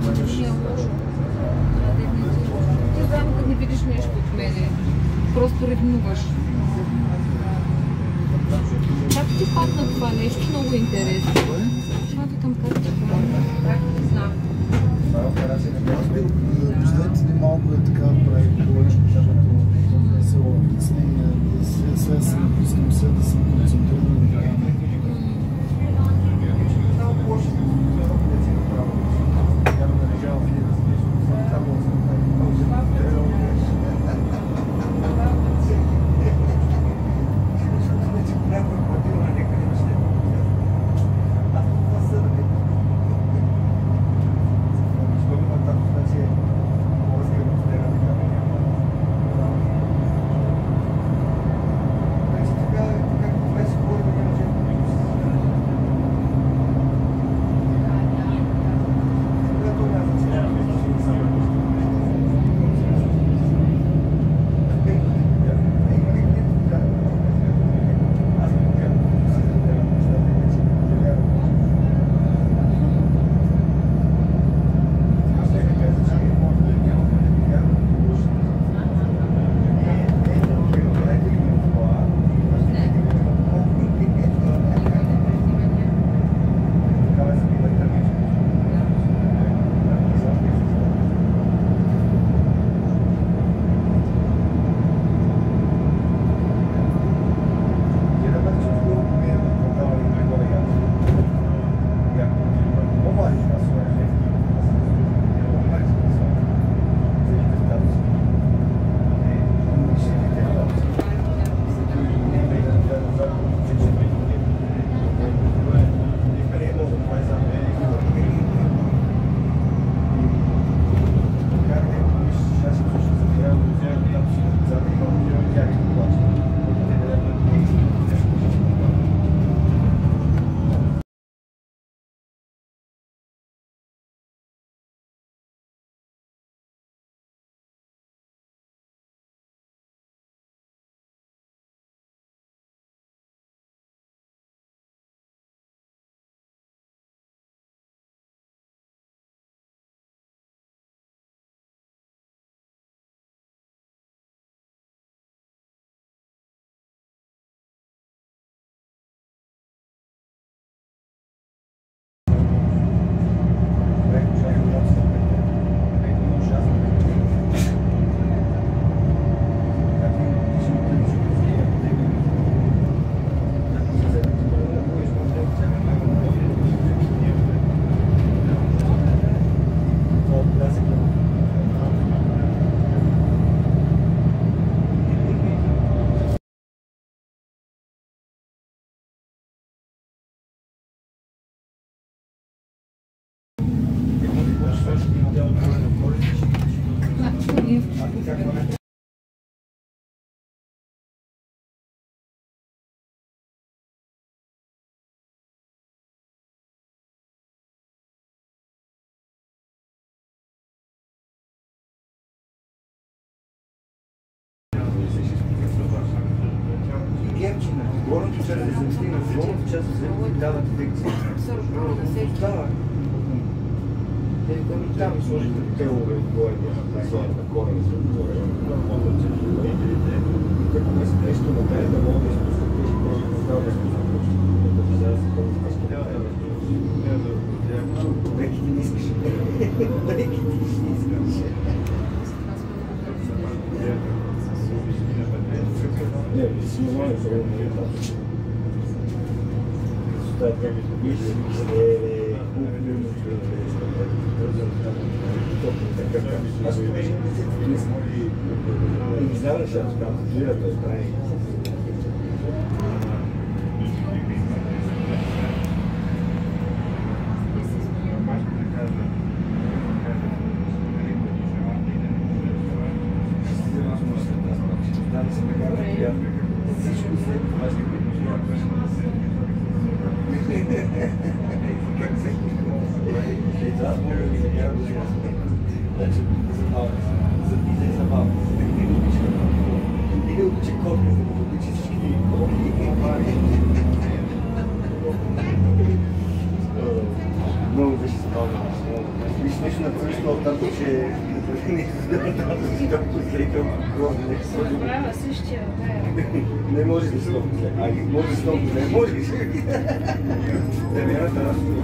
Не е. Това ти е лошо. Ти заедно да не видиш нещо от мене. Просто ревнуваш. Как ти падна това нещо? Много интересно. Това викам как ти падна. Не знам. Представете ли малко е така прави повече, Герчина, горната част е заместима, долната част се дават инфекции. Да. Е, ами там сложите телове отгоре, на зона на корена за отгоре. Като не се нещо направи, да мога да изпускат тези кожи, да става да изпускат Леки As coisas fizeram já as camisetas para Thank you. Нормално за да не е така. Става как е, е, купим, Аз не не знам ли ще разказвам, гледате страни. Много беше забавно. Виж смешно написано от тато, че не не Правя същия, да. Не може да зле. Ай, може да толкова зле. Може? Да, вярата, аз ще го